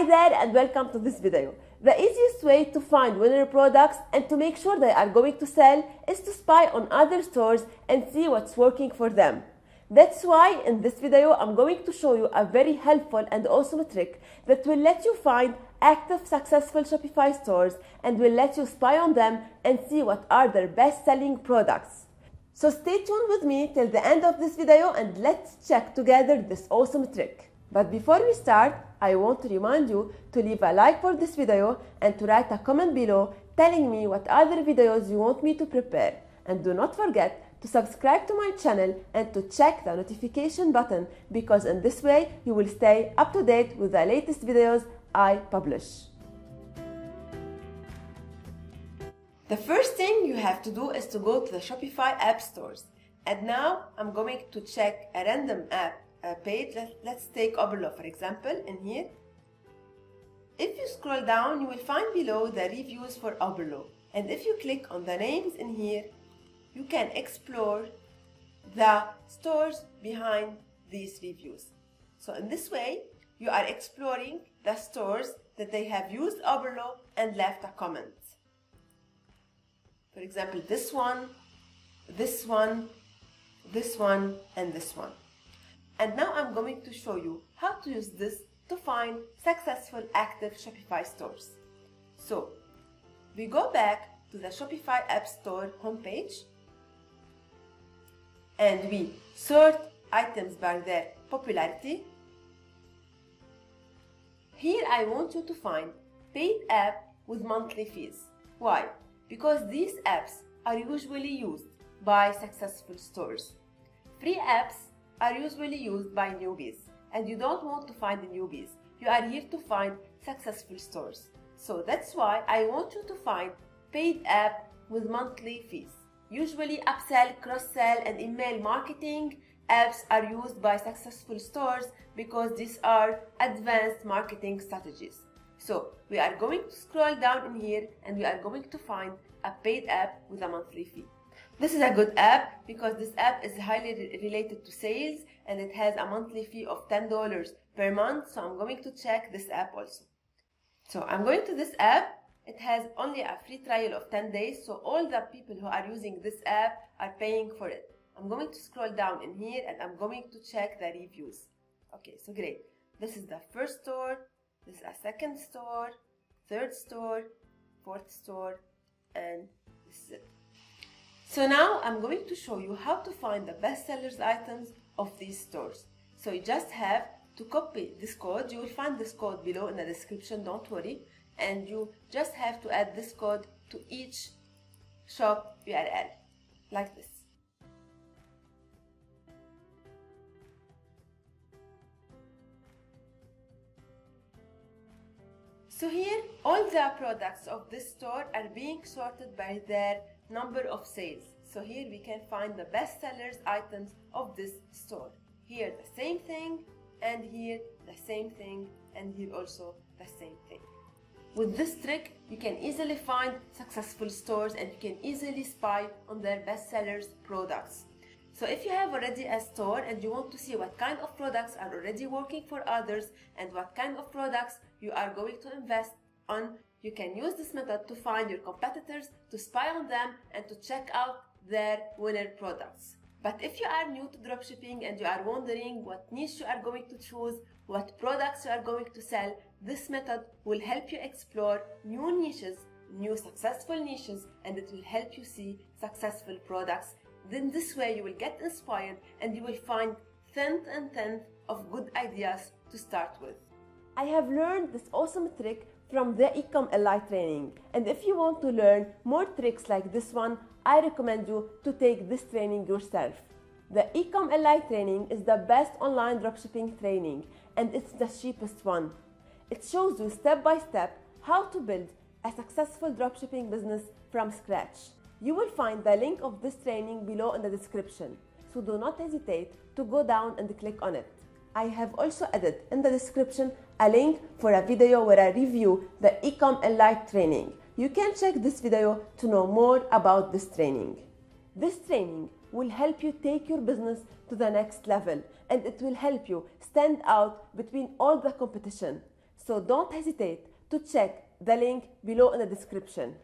Hi there and welcome to this video. The easiest way to find winner products and to make sure they are going to sell is to spy on other stores and see what's working for them. That's why in this video I'm going to show you a very helpful and awesome trick that will let you find active successful Shopify stores and will let you spy on them and see what are their best selling products. So stay tuned with me till the end of this video and let's check together this awesome trick. But before we start, I want to remind you to leave a like for this video and to write a comment below telling me what other videos you want me to prepare. And do not forget to subscribe to my channel and to check the notification button because in this way you will stay up to date with the latest videos I publish. The first thing you have to do is to go to the Shopify app stores. And now I'm going to check a random app uh, page. Let, let's take Oberlo for example in here. If you scroll down, you will find below the reviews for Oberlo. And if you click on the names in here, you can explore the stores behind these reviews. So in this way, you are exploring the stores that they have used Oberlo and left a comment. For example, this one, this one, this one, and this one. And now I'm going to show you how to use this to find successful active Shopify stores. So we go back to the Shopify App Store homepage and we sort items by their popularity. Here I want you to find paid app with monthly fees. Why? Because these apps are usually used by successful stores. Free apps are usually used by newbies and you don't want to find newbies. You are here to find successful stores. So that's why I want you to find paid app with monthly fees. Usually upsell, cross-sell and email marketing apps are used by successful stores because these are advanced marketing strategies. So we are going to scroll down in here and we are going to find a paid app with a monthly fee. This is a good app because this app is highly re related to sales and it has a monthly fee of $10 per month. So I'm going to check this app also. So I'm going to this app. It has only a free trial of 10 days. So all the people who are using this app are paying for it. I'm going to scroll down in here and I'm going to check the reviews. Okay, so great. This is the first store. This is a second store, third store, fourth store, and this is it. So now I'm going to show you how to find the best sellers items of these stores. So you just have to copy this code. You will find this code below in the description, don't worry. And you just have to add this code to each shop URL, like this. So here, all the products of this store are being sorted by their number of sales. So here we can find the best sellers items of this store. Here the same thing and here the same thing and here also the same thing. With this trick, you can easily find successful stores and you can easily spy on their best sellers products. So if you have already a store and you want to see what kind of products are already working for others and what kind of products you are going to invest on, you can use this method to find your competitors, to spy on them, and to check out their winner products. But if you are new to dropshipping and you are wondering what niche you are going to choose, what products you are going to sell, this method will help you explore new niches, new successful niches, and it will help you see successful products. Then this way you will get inspired and you will find tenth and tenth of good ideas to start with. I have learned this awesome trick from the Ecom Elite training. And if you want to learn more tricks like this one, I recommend you to take this training yourself. The Ecom Elite training is the best online dropshipping training and it's the cheapest one. It shows you step by step how to build a successful dropshipping business from scratch. You will find the link of this training below in the description, so do not hesitate to go down and click on it. I have also added in the description a link for a video where I review the Ecom Elite training. You can check this video to know more about this training. This training will help you take your business to the next level and it will help you stand out between all the competition. So don't hesitate to check the link below in the description.